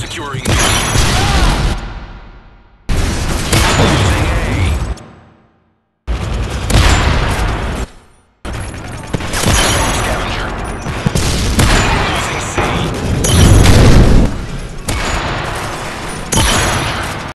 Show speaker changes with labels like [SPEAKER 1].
[SPEAKER 1] Securing.